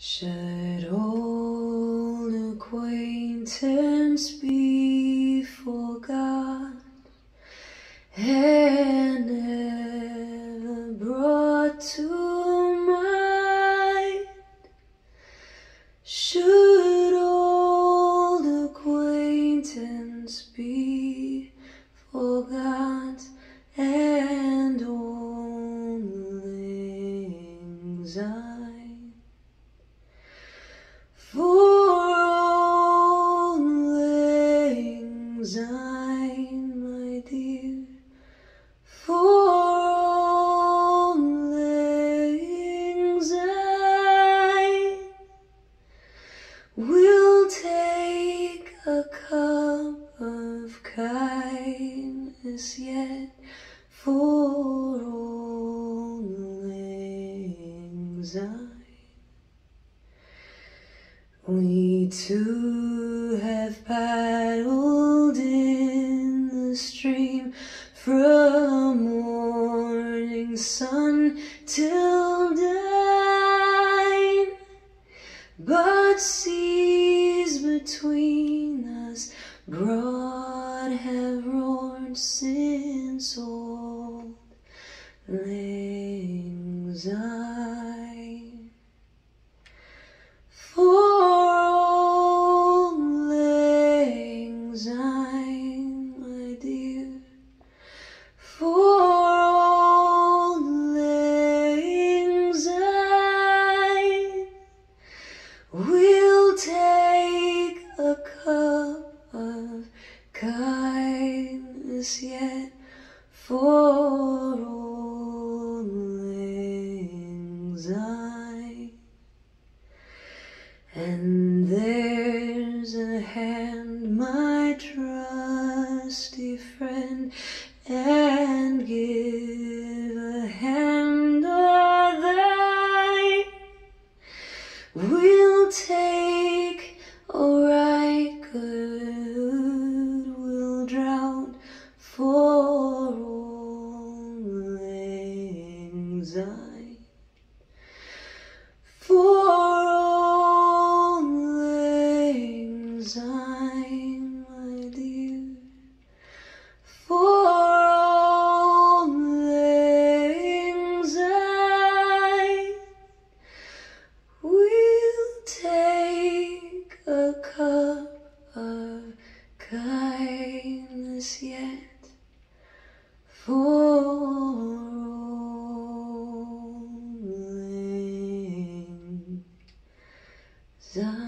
Should old acquaintance be forgot and never brought to mind? Should old acquaintance be forgot and auld lang syne? For syne, my dear, for syne, we'll take a cup of kindness yet for lang syne. Two have paddled in the stream from morning sun till dine, but seas between us broad have roared since auld lang syne. Friend, and give a hand or thine. We'll take a right good, we'll drown for auld lang auld lang syne.